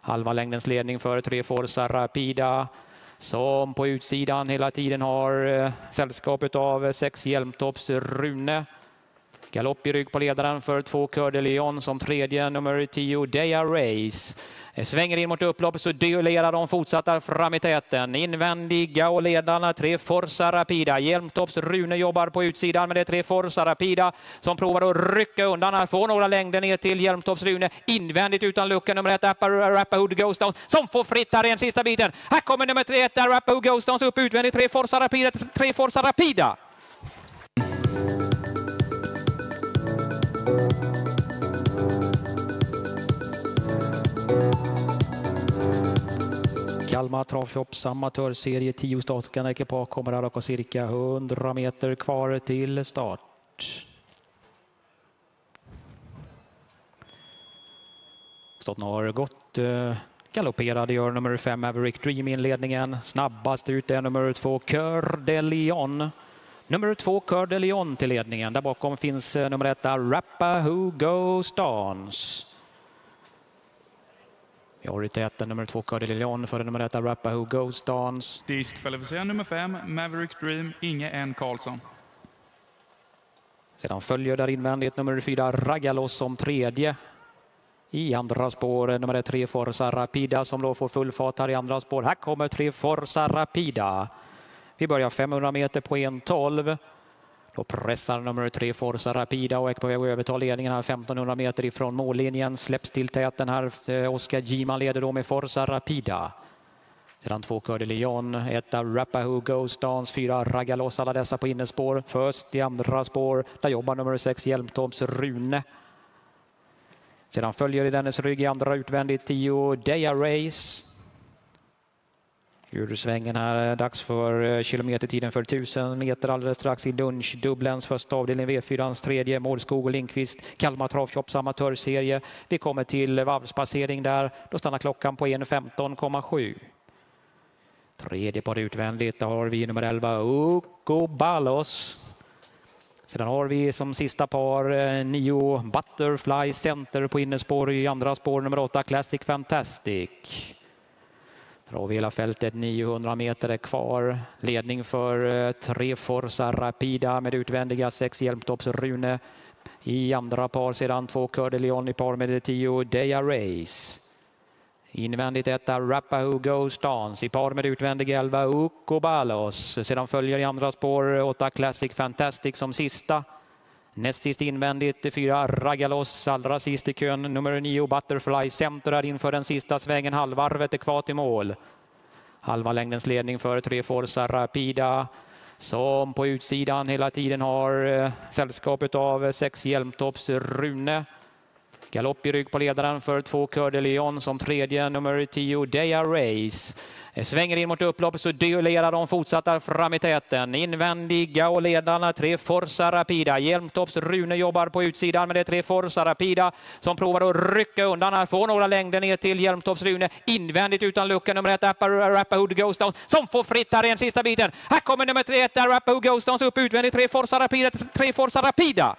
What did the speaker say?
Halva längdens ledning för tre Forza Rapida som på utsidan hela tiden har eh, sällskapet sällskap av sex Hjälmtopps Rune. Galopp i rygg på ledaren för två Coeur de Leon som tredje nummer 10 Deja Race. Eh, svänger in mot upploppet så duellerar de fortsatta fram i täten. Invändiga och ledarna tre Forza Rapida. Hjälmtopps Rune jobbar på utsidan men det är tre Forza Rapida som provar att rycka undan. Han får några längder ner till Hjälmtopps Rune. Invändigt utan lucka nummer ett Rappahood Ghost Downs som får fritt här i den sista biten. Här kommer nummer tre Rappahood Ghost Downs upp utvändigt. Tre Forza Rapida, tre Forza Rapida. Kalmar Travshops amatörserie 10 startkande ekipage kommer att ha cirka 100 meter kvar till start. Starten har gått. Eh, galopperade gör nummer 5 Maverick Dream inledningen. Snabbast ut är nummer 2 Cœur de Lyon. Nummer 2 Cœur de Lyon till ledningen. Där bakom finns eh, nummer 1 Rappa Who Goes Dance. Har i täten nummer två Cœur de Leon före nummer ett Rappa Who Goes Dance. Diskvalificerad nummer fem, Maverick Dream, Inge N Karlsson. Sedan följer där invändigt nummer fyra Raggalos som tredje. I andra spår nummer tre Forza Rapida som då får full fart här i andra spår. Här kommer tre Forza Rapida. Vi börjar 500 meter på 1.12. Då pressar nummer tre Forza Rapida och är på väg att överta ledningen här 1500 meter ifrån mållinjen. Släpps till täten här. Eh, Oskar Giman leder då med Forza Rapida. Sedan två Cœur de Leon, etta Rappahu Ghost Dance, fyra Ragalos, alla dessa på innerspår. Först i andra spår, där jobbar nummer sex Hjälmtorps Rune. Sedan följer i dennes rygg i andra utvändigt tio Deja Race. Ur svängen här, eh, dags för eh, kilometertiden för 1000 meter alldeles strax i lunch. Dubblens första avdelning, V4ans tredje, Målskog och Lindqvist, Kalmar Travshopps amatörserie. Vi kommer till varvspassering där, då stannar klockan på 1.15,7. Tredje par utvändigt, där har vi nummer 11, Uko Ballos. Sedan har vi som sista par eh, nio Butterfly Center på innerspår i andra spår nummer 8 Classic Fantastic. Drar hela fältet 900 meter är kvar. Ledning för eh, tre Forza Rapida med utvändiga sex Hjälmtopps Rune. I andra par sedan två Cœur de Leon i par med tio Deja Race. Invändigt etta Rappa Who Goes Dance i par med utvändiga elva Ukobalos. Sedan följer i andra spår åtta Classic Fantastic som sista. Näst sist invändigt fyra Ragalos, allra sist i kön nummer nio Butterfly Center inför den sista svängen. Halvvarvet är kvar till mål. Halva längdens ledning för tre Forza Rapida som på utsidan hela tiden har eh, sällskapet sällskap av sex Hjälmtopps Rune. Galopp i rygg på ledaren för två Coeur de Leon som tredje nummer 10 Deja Race. Eh, svänger in mot upploppet så duellerar de fortsatta fram i täten. Invändiga och ledarna tre Forza Rapida. Hjälmtopps Rune jobbar på utsidan men det är tre Forza Rapida som provar att rycka undan. Han får några längder ner till Hjälmtopps Rune. Invändigt utan lucka nummer ett Rappahood Ghost Downs som får fritt här i den sista biten. Här kommer nummer tre Rappahood Ghost Downs upp utvändigt. Tre Forza Rapida, tre Forza Rapida.